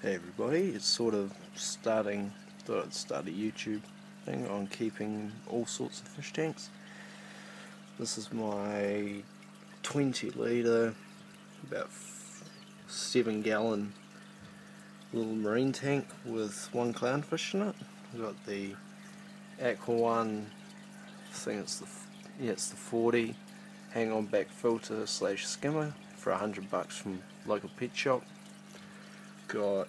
Hey everybody, it's sort of starting, thought I'd start a YouTube thing on keeping all sorts of fish tanks. This is my 20 litre, about 7 gallon little marine tank with one clownfish in it. I've got the Aqua One, I think it's the, yeah it's the 40 hang on back filter slash skimmer for hundred bucks from local pet shop got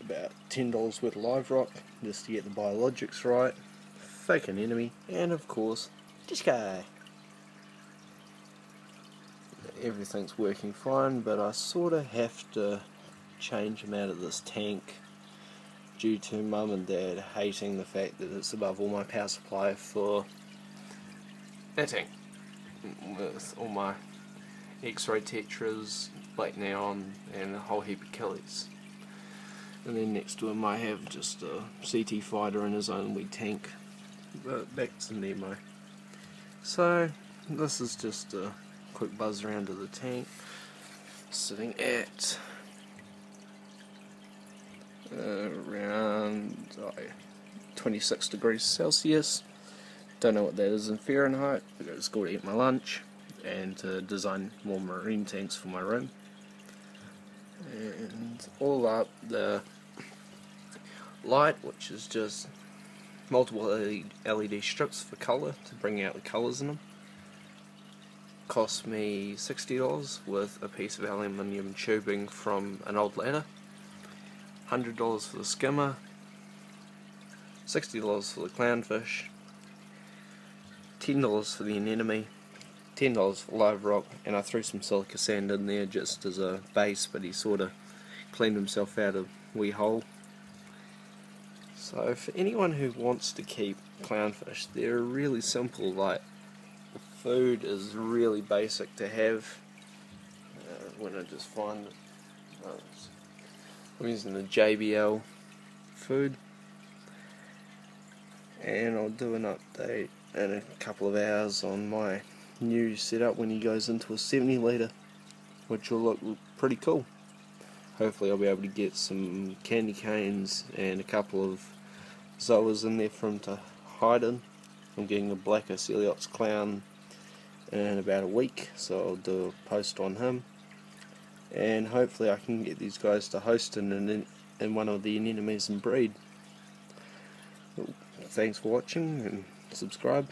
about $10 worth of live rock just to get the biologics right, fake anemone, and of course, this guy. Everything's working fine, but I sort of have to change him out of this tank due to mum and dad hating the fact that it's above all my power supply for that tank with all my X-ray tetras, black neon, and a whole heap of killies. And then next to him I have just a CT fighter in his own wee tank. But back to Nemo. So this is just a quick buzz around of the tank. Sitting at around uh, 26 degrees Celsius. Don't know what that is in Fahrenheit. I got to school to eat my lunch and to design more marine tanks for my room. And all up the light, which is just multiple LED strips for colour to bring out the colours in them. Cost me $60 with a piece of aluminium tubing from an old ladder. $100 for the skimmer. $60 for the clownfish. $10 for the anemone. $10 for live rock and I threw some silica sand in there just as a base but he sort of cleaned himself out of wee hole so for anyone who wants to keep clownfish, they're really simple. Like the food is really basic to have. Uh, when I just find uh, I'm using the JBL food, and I'll do an update in a couple of hours on my new setup when he goes into a 70 litre, which will look pretty cool hopefully I'll be able to get some candy canes and a couple of zoas in there for him to hide in. I'm getting a black Coeliops clown in about a week, so I'll do a post on him. And hopefully I can get these guys to host in, in, in one of the anemones and breed. Thanks for watching and subscribe.